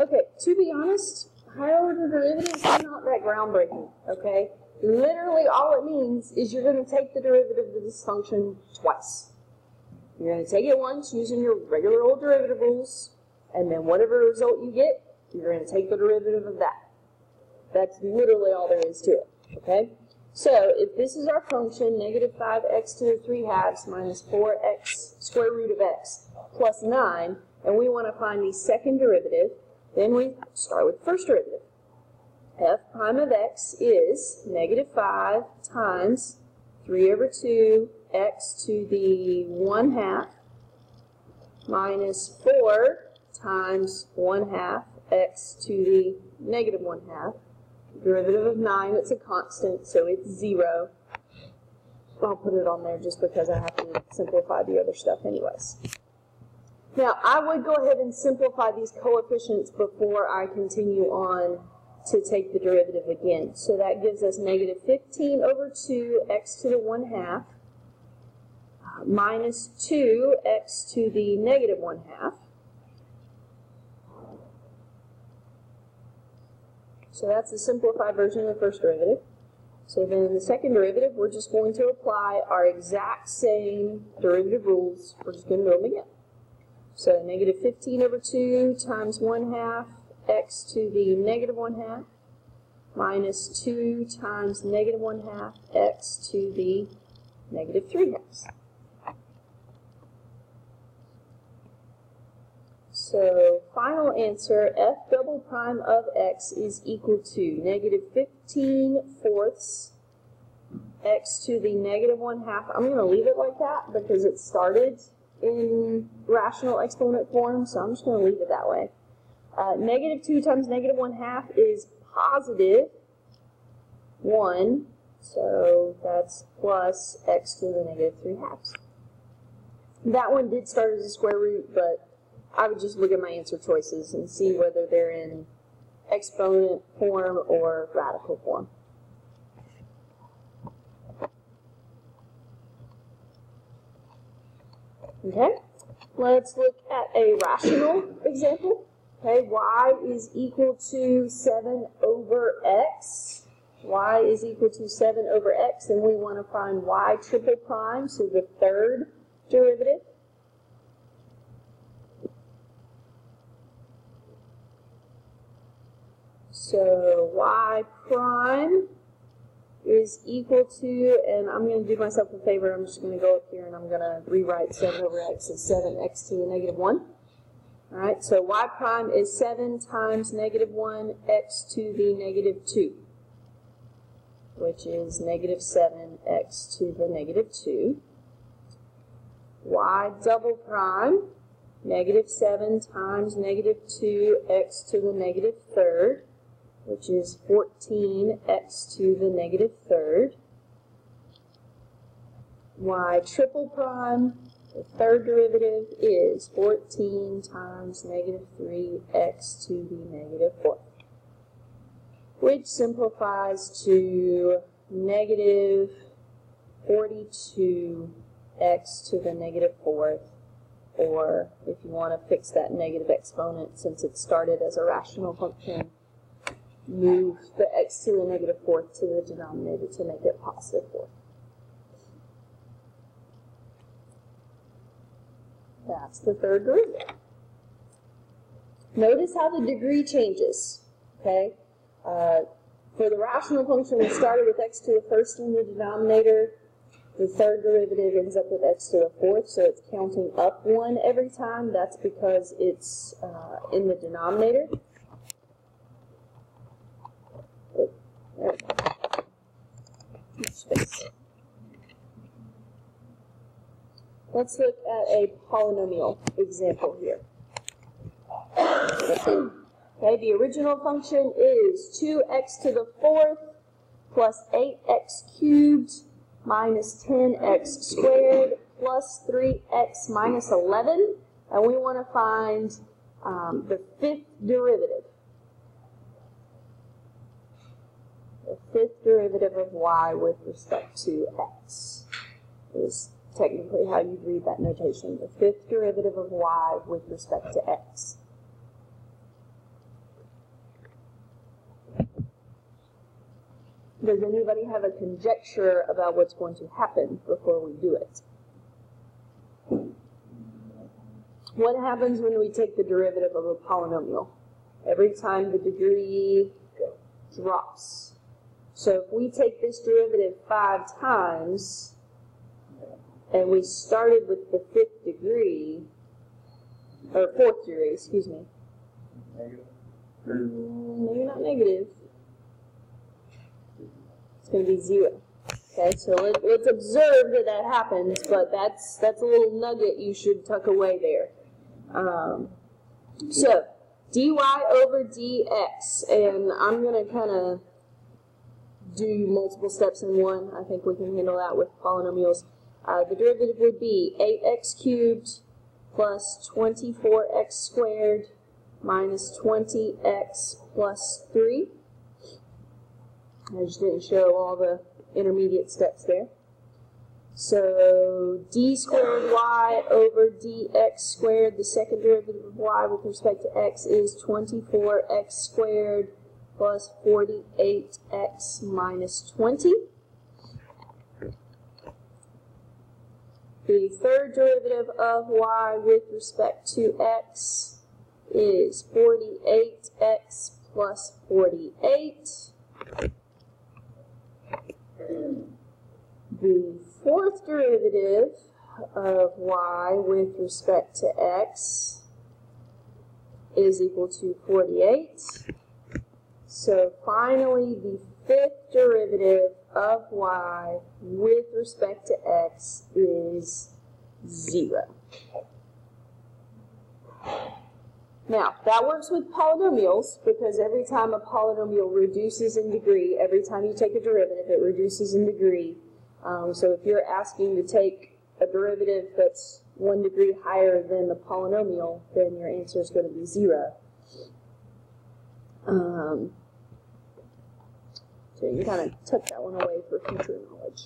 Okay, to be honest, higher order derivatives are not that groundbreaking, okay? Literally all it means is you're going to take the derivative of this function twice. You're going to take it once using your regular old derivative rules, and then whatever result you get, you're going to take the derivative of that. That's literally all there is to it, okay? So if this is our function, negative 5x to the 3 halves minus 4x square root of x plus 9, and we want to find the second derivative, then we start with first derivative. f prime of x is negative 5 times 3 over 2 x to the 1 half minus 4 times 1 half x to the negative 1 half. Derivative of 9, it's a constant, so it's 0. I'll put it on there just because I have to simplify the other stuff anyways. Now, I would go ahead and simplify these coefficients before I continue on to take the derivative again. So that gives us negative 15 over 2 x to the 1 half uh, minus 2 x to the negative 1 half. So that's the simplified version of the first derivative. So then in the second derivative, we're just going to apply our exact same derivative rules. We're just going to do them again. So negative 15 over 2 times 1 half x to the negative 1 half minus 2 times negative 1 half x to the negative 3 halves. So final answer, f double prime of x is equal to negative 15 fourths x to the negative 1 half. I'm going to leave it like that because it started in rational exponent form, so I'm just going to leave it that way. Uh, negative 2 times negative 1 half is positive 1, so that's plus x to the negative 3 halves. That one did start as a square root, but I would just look at my answer choices and see whether they're in exponent form or radical form. Okay, let's look at a rational example. Okay, y is equal to 7 over x. y is equal to 7 over x, and we want to find y triple prime, so the third derivative. So y prime is equal to, and I'm going to do myself a favor, I'm just going to go up here and I'm going to rewrite 7 over x as 7x to the negative 1. Alright, so y prime is 7 times negative 1 x to the negative 2, which is negative 7x to the negative 2. y double prime, negative 7 times negative 2x to the negative third, which is 14x to the negative third. y triple prime, the third derivative is 14 times negative 3x to the negative fourth, which simplifies to negative 42x to the negative fourth, or if you want to fix that negative exponent since it started as a rational function, move the x to the negative fourth to the denominator to make it positive fourth. That's the third derivative. Notice how the degree changes, okay? Uh, for the rational function, we started with x to the first in the denominator. The third derivative ends up with x to the fourth, so it's counting up one every time. That's because it's uh, in the denominator. Space. Let's look at a polynomial example here. Okay, the original function is 2x to the fourth plus 8x cubed minus 10x squared plus 3x minus 11. And we want to find um, the fifth derivative. the fifth derivative of y with respect to x is technically how you read that notation. The fifth derivative of y with respect to x. Does anybody have a conjecture about what's going to happen before we do it? What happens when we take the derivative of a polynomial? Every time the degree drops, so if we take this derivative five times, and we started with the fifth degree, or fourth degree, excuse me. Negative. Maybe not negative. It's going to be zero. Okay, so let, let's observe that that happens, but that's that's a little nugget you should tuck away there. Um, so dy over dx, and I'm going to kind of do multiple steps in one. I think we can handle that with polynomials. Uh, the derivative would be 8x cubed plus 24x squared minus 20x plus 3. I just didn't show all the intermediate steps there. So d squared y over dx squared, the second derivative of y with respect to x is 24x squared plus 48x minus 20. The third derivative of y with respect to x is 48x plus 48. The fourth derivative of y with respect to x is equal to 48. So finally, the fifth derivative of y with respect to x is 0. Now, that works with polynomials because every time a polynomial reduces in degree, every time you take a derivative, it reduces in degree. Um, so if you're asking to take a derivative that's one degree higher than the polynomial, then your answer is going to be 0. Um, you kind of took that one away for future knowledge.